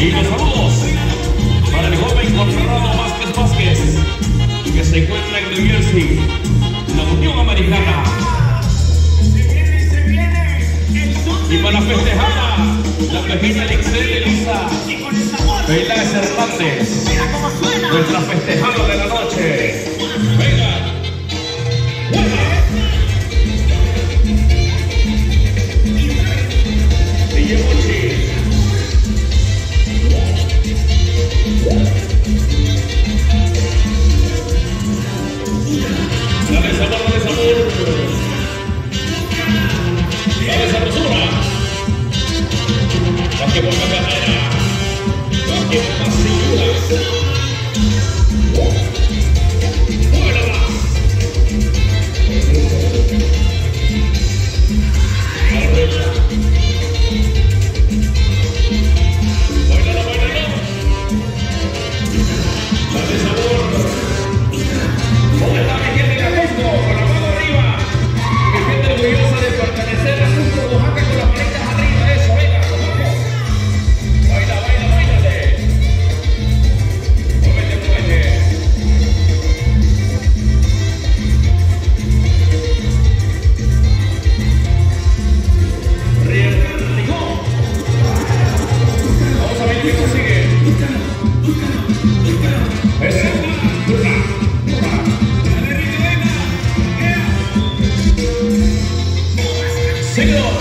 Y los saludos para el joven Conrado Vázquez Vázquez, que se encuentra en New Jersey, la Unión Americana. Y para festejar la pequeña Alexei Elisa, Velas Hernández, nuestra festejada. If I see you. Dios.